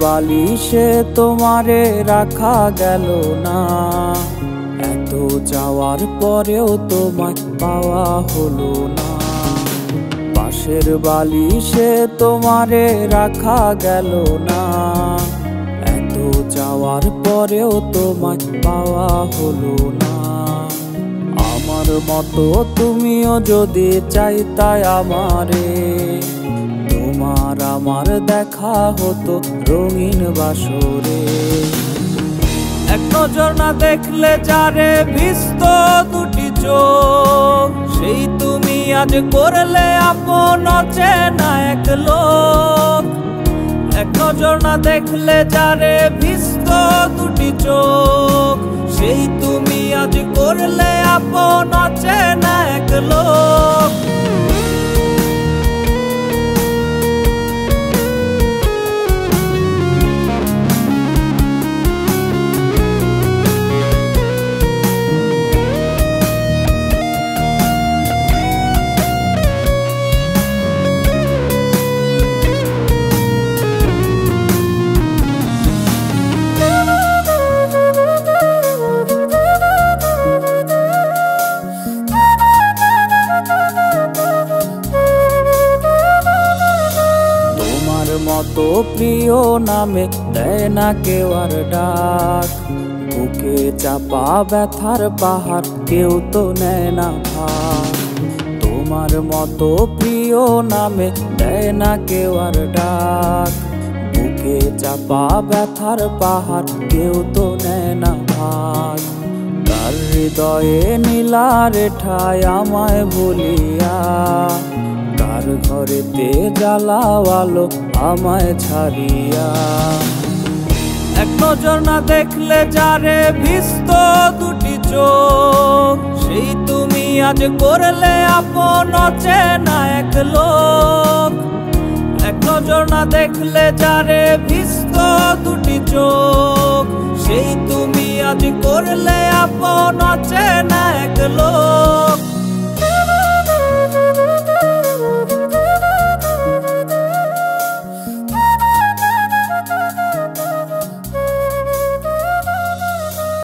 বালিশে তোমারে রাখা গেল না। এত যাওয়ার পরেও তোমায় পাওয়া হলো না। পাশের বালিশে তোমারে রাখা গেল না। এত যাওয়ার পরেও তোমায় পাওয়া হলো না। আমার মতো তুমিও যদি চাইতাই আমারে তোমার আমার দেখা হতো রঙিন বাসরে। এক নজর না দেখলে যারে ভিস্ত দুটি চোখ, সেই তুমি আজ করলে আপন চেনা এক লোক। এক নজর না দেখলে যারে ভিস্ত দুটি চোখ, সেই তুমি আজ করলে আপন চেনা এক লোক। মতো প্রিয় নামে দেয় না কেউ আর ডাক। বুকে চাপা ব্যথার পাহাড় কেউ তো নেয় না ভাগ। তোমার মতো প্রিয় নামে দেয় না কেউ আর ডাক। বুকে চাপা ব্যথার পাহাড় কেউ তো নেয় না ভাগ। তার হৃদয়ে নীলার ঠায় আমায় বলিয়া কার ঘরেতে জ্বালাওয়ালো আমায় ছাড়িয়া। এক নজর না দেখলে যারে ভিস্ত দুটি চোখ, সেই তুমি আজ করলে আপন চেনা এক লোক। এক নজর না দেখলে যারে ভিস্ত দুটি চোখ, সেই তুমি আজ করলে আপন চেনা এক